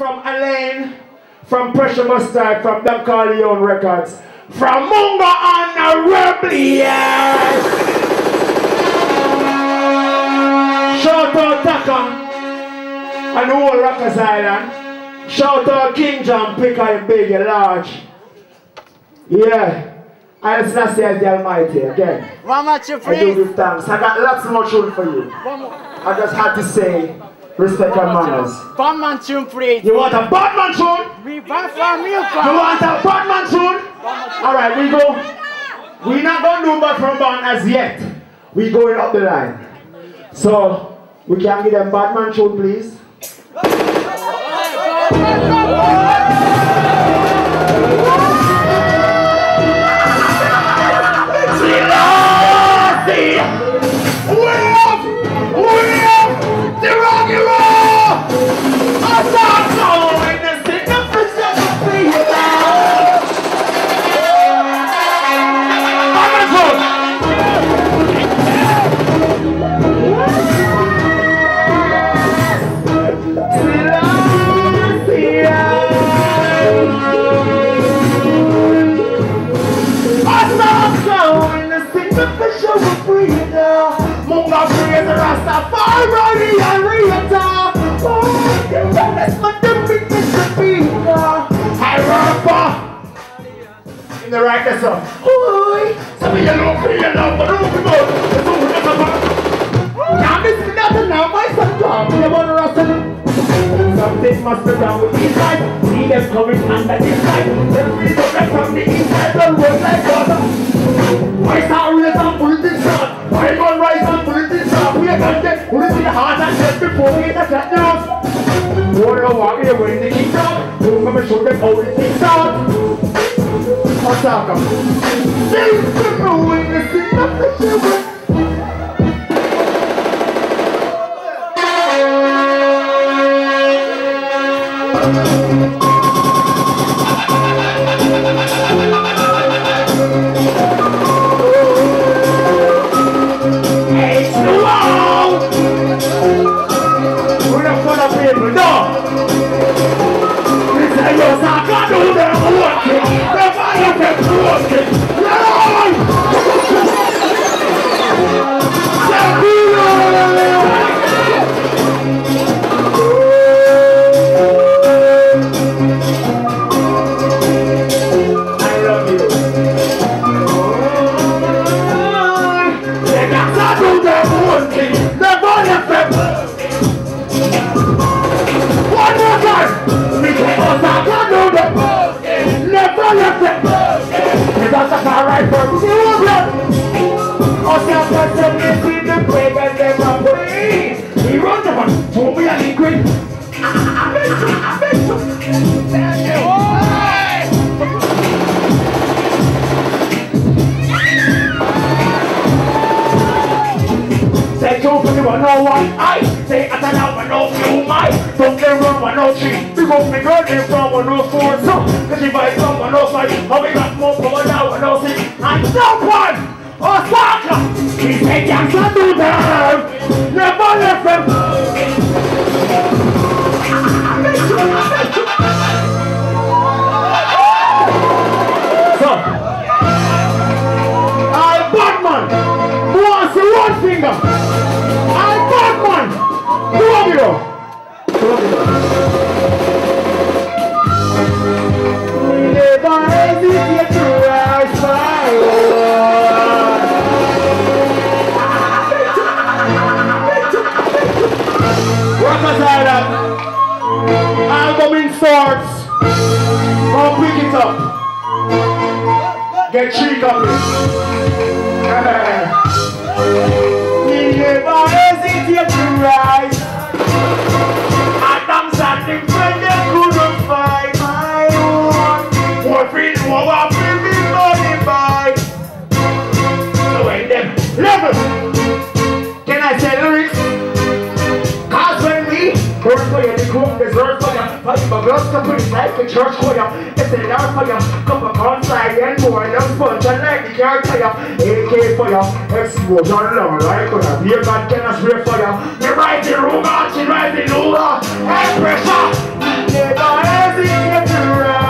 from Alain, from Pressure Mustard, from Don Corleone Records, from Munga on the Rebellion. Shout out Taka and the whole Rockers Island. Shout out King John, Picker, and Big, and Large. Yeah. I just not say as the Almighty again. One match you I do give thanks. I got lots more tune for you. I just had to say respect and manners. One man tune free. You want a Batman tune? We back from you, You want a Batman tune? Alright, we go. we not gonna do from band as yet. We going up the line. So we can give them Batman tune please. Munga praise Rastafari and. Oh, the. In the right. Oi, some of you for your love, but that's about. Now this now, my son? Something must be wrong with these guys. See them coming under this side. Them from the inside, the road like water. Why start raise and pull it in short? Why not rise pull it in short? We are gonna get pull it in hard and set before we get the flat news. Two for the one oh one I say at an hour no few my Don't get run one oh three We go me girl them from one oh four. So Cause if I come one oh five How we got more power now one oh six. And no one Osaka He say Jackson do them Rockers Island Album in sorts Come pick it up Get three copies. We never hesitate to rise. First company life in church choir It's enough for ya. Cup of onside and more And I'm sponge like the car AK for you Explosion long like on I beer God can I spray for ya? Me ride the She ride the new pressure Never hesitate to ride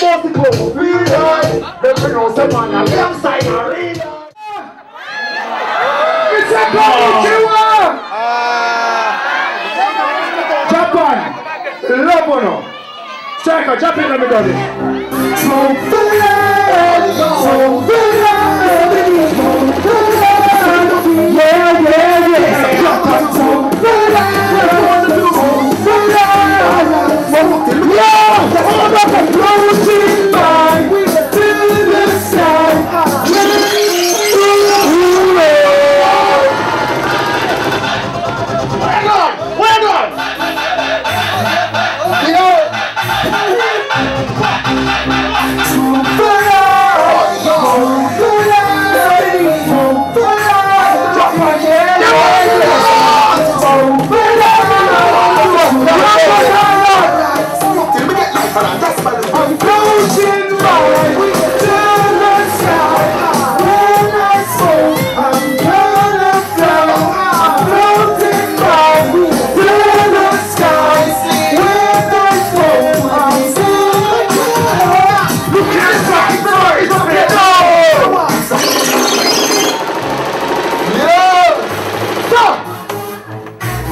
Bossy Club. Real life. They bring Japan. Love. Check out Japan, let me go. So,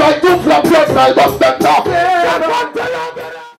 I do flop, yes, I must top.